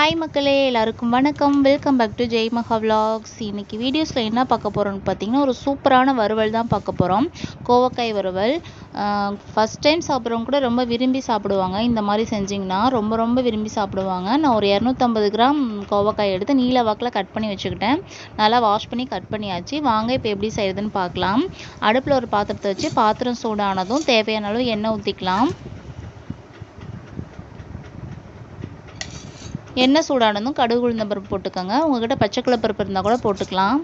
Hi மக்களே எல்லாருக்கும் வணக்கம். வெல்கம் பேக் டு ஜெய் மகா விலாக்ஸ் இன்னைக்கு வீடியோஸில் என்ன பார்க்க போகிறோம்னு பார்த்தீங்கன்னா ஒரு சூப்பரான வறுவல் தான் பார்க்க போகிறோம் கோவக்காய் வறுவல். ஃபஸ்ட் டைம் சாப்பிட்றவங்க கூட ரொம்ப விரும்பி சாப்பிடுவாங்க. இந்த மாதிரி செஞ்சிங்கன்னா ரொம்ப ரொம்ப விரும்பி சாப்பிடுவாங்க. நான் ஒரு இரநூத்தம்பது கிராம் கோவக்காய் எடுத்து நீல வாக்கில் கட் பண்ணி வச்சுக்கிட்டேன். நல்லா வாஷ் பண்ணி கட் பண்ணியாச்சு. வாங்க இப்போ எப்படி செய்யுதுன்னு பார்க்கலாம். அடுப்பில் ஒரு பாத்திரத்தை வச்சு பாத்திரம் சூடானதும் தேவையான அளவு எண்ணெய் ஊற்றிக்கலாம் எண்ணெய் சூடானதும் கடுகு உளுந்த பருப்பு போட்டுக்கோங்க. உங்ககிட்ட பச்சைக்கடலை பருப்பு இருந்தால் கூட போட்டுக்கலாம்.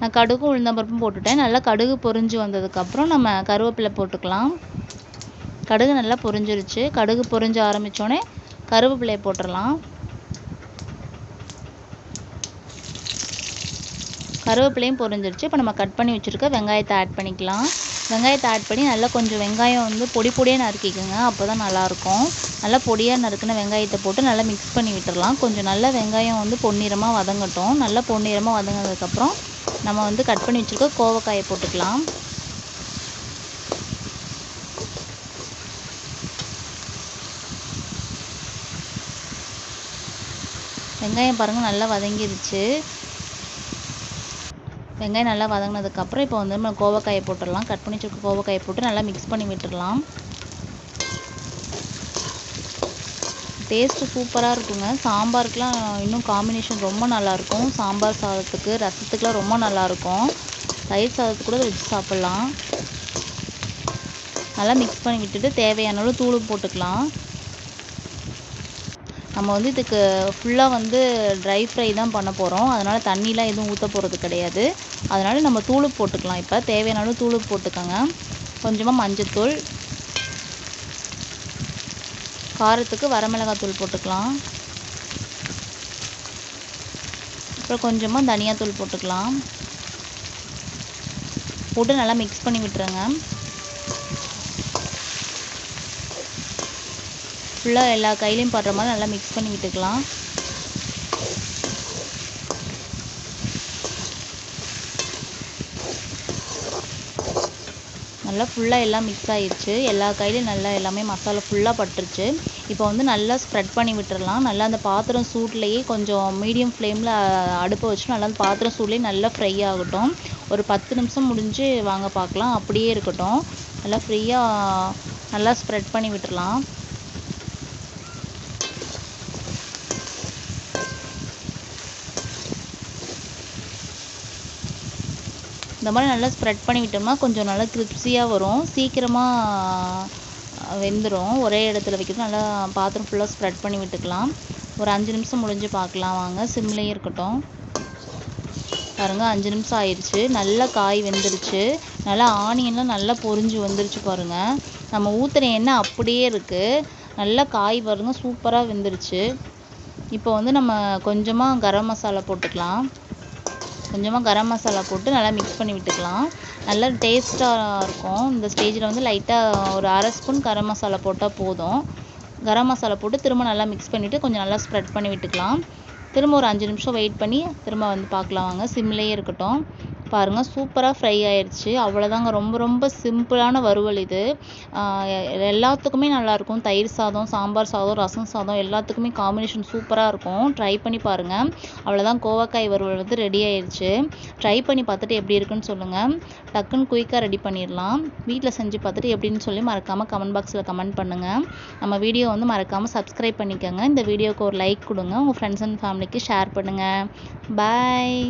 நான் கடுகு உளுந்த பருப்பும் போட்டுட்டேன். நல்லா கடுகு பொரிஞ்சு வந்ததுக்கப்புறம் நம்ம கருவேப்பிலை போட்டுக்கலாம். கடுகு நல்லா பொரிஞ்சிருச்சு கடுகு பொரிஞ்சு ஆரம்பித்தோடனே கருவேப்பிலையை போட்டுடலாம். கருவேப்பிலையும் பொரிஞ்சிருச்சு இப்போ நம்ம கட் பண்ணி வச்சுருக்க வெங்காயத்தை ஆட் பண்ணிக்கலாம். வெங்காயத்தை ஆட் பண்ணி நல்லா கொஞ்சம் வெங்காயம் வந்து பொடி பொடியாக நறுக்கிக்கோங்க. அப்போ தான் நல்லாயிருக்கும் நல்லா பொடியாக நறுக்கின வெங்காயத்தை போட்டு நல்லா மிக்ஸ் பண்ணி விட்டுடலாம் கொஞ்சம் நல்லா வெங்காயம் வந்து பொன்னிறமாக வதங்கட்டும். நல்லா பொன்னிறமாக வதங்கினதுக்கப்புறம் நம்ம வந்து கட் பண்ணி வச்சுருக்க கோவக்காயை போட்டுக்கலாம். வெங்காயம் பாருங்கள் நல்லா வதங்கிருச்சு. வெங்காயம் நல்லா வதங்கினதுக்கப்புறம் இப்போ வந்து நம்ம கோவக்காயை போட்டுடலாம் கட் பண்ணி வச்சுருக்க கோவக்காயை போட்டு நல்லா மிக்ஸ் பண்ணி விட்டுடலாம் டேஸ்ட்டு சூப்பராக இருக்குங்க. சாம்பாருக்குலாம் இன்னும் காம்பினேஷன் ரொம்ப நல்லாயிருக்கும். சாம்பார் சாதத்துக்கு ரசத்துக்குலாம் ரொம்ப நல்லாயிருக்கும். தயிர் சாதத்துக்கு கூட வச்சு சாப்பிட்லாம். நல்லா மிக்ஸ் பண்ணி விட்டுட்டு தேவையான அளவு தூள் போட்டுக்கலாம். நம்ம வந்து இதுக்கு ஃபுல்லாக வந்து ட்ரை ஃப்ரை தான் பண்ண போகிறோம் அதனால் தண்ணிலாம் எதுவும் ஊற்ற போகிறது கிடையாது. அதனால் நம்ம தூள் போட்டுக்கலாம். இப்போ தேவையான அளவு தூள் போட்டுக்கோங்க. கொஞ்சமாக மஞ்சத்தூள் காரத்துக்கு வரமிளகாத்தூள் போட்டுக்கலாம். அப்புறம் கொஞ்சமாக தனியாத்தூள் போட்டுக்கலாம். போட்டு நல்லா மிக்ஸ் பண்ணி விட்டுருங்க. ஃபுல்லாக எல்லா கையிலையும் படுற மாதிரி நல்லா மிக்ஸ் பண்ணி விட்டுக்கலாம். நல்லா ஃபுல்லாக எல்லாம் மிக்ஸ் ஆகிருச்சு எல்லா கையிலையும் நல்லா எல்லாமே மசாலா ஃபுல்லாக பட்டுருச்சு. இப்போ வந்து நல்லா ஸ்ப்ரெட் பண்ணி விட்டுறலாம். நல்லா அந்த பாத்திரம் சூட்லேயே கொஞ்சம் மீடியம் ஃப்ளேமில் அடுப்பை வச்சு நல்லா அந்த பாத்திரம் சூட்லேயே நல்லா ஃப்ரை ஆகட்டும். ஒரு பத்து நிமிஷம் முடிஞ்சு வாங்க பார்க்கலாம். அப்படியே இருக்கட்டும். நல்லா ஃப்ரீயாக நல்லா ஸ்ப்ரெட் பண்ணி விட்டுறலாம். இந்த மாதிரி நல்லா ஸ்ப்ரெட் பண்ணி விட்டோம்னா கொஞ்சம் நல்லா கிரிப்ஸியாக வரும். சீக்கிரமாக வெந்துடும் ஒரே இடத்துல வைக்கிறது நல்லா பாத்திரம் ஃபுல்லாக ஸ்ப்ரெட் பண்ணி விட்டுக்கலாம். ஒரு அஞ்சு நிமிஷம் முடிஞ்சு பார்க்கலாம் வாங்க. சிம்லேயே இருக்கட்டும். பாருங்கள் அஞ்சு நிமிஷம் ஆயிடுச்சு நல்லா காய் வெந்துருச்சு. நல்லா ஆனியன்லாம் நல்லா பொரிஞ்சு வந்துருச்சு பாருங்கள் நம்ம ஊற்றுன எண்ணெய் அப்படியே இருக்குது நல்லா காய் பாருங்க சூப்பராக வெந்துருச்சு. இப்போ வந்து நம்ம கொஞ்சமாக கரம் மசாலா போட்டுக்கலாம். கொஞ்சமாக கரம் மசாலா போட்டு நல்லா மிக்ஸ் பண்ணி விட்டுக்கலாம். நல்லா டேஸ்ட்டாக இருக்கும். இந்த ஸ்டேஜில் வந்து லைட்டாக ஒரு அரை ஸ்பூன் கரம் மசாலா போட்டால் போதும். கரம் மசாலா போட்டு திரும்ப நல்லா மிக்ஸ் பண்ணிவிட்டு கொஞ்சம் நல்லா ஸ்ப்ரெட் பண்ணி விட்டுக்கலாம். திரும்ப ஒரு அஞ்சு நிமிஷம் வெயிட் பண்ணி திரும்ப வந்து பார்க்கலாம் வாங்க. சிம்லேயே இருக்கட்டும். பாருங்கள் சூப்பராக ஃப்ரை ஆயிடுச்சு அவ்வளோதாங்க ரொம்ப ரொம்ப சிம்பிளான வறுவல் இது. எல்லாத்துக்குமே நல்லாயிருக்கும். தயிர் சாதம் சாம்பார் சாதம் ரசம் சாதம் எல்லாத்துக்குமே காம்பினேஷன் சூப்பராக இருக்கும். ட்ரை பண்ணி பாருங்கள் அவ்வளோதான் கோவக்காய் வறுவல் வந்து ரெடி ஆயிடுச்சு ட்ரை பண்ணி பார்த்துட்டு எப்படி இருக்குன்னு சொல்லுங்கள் டக்குன்னு குயிக்காக ரெடி பண்ணிடலாம். வீட்டில் செஞ்சு பார்த்துட்டு எப்படின்னு சொல்லி மறக்காமல் கமெண்ட் பாக்ஸில் கமெண்ட் பண்ணுங்கள் நம்ம வீடியோ வந்து மறக்காமல் சப்ஸ்கிரைப் பண்ணிக்கோங்க. இந்த வீடியோவுக்கு ஒரு லைக் கொடுங்க. உங்கள் ஃப்ரெண்ட்ஸ் அண்ட் ஃபேமிலிக்கு ஷேர் பண்ணுங்கள் பாய்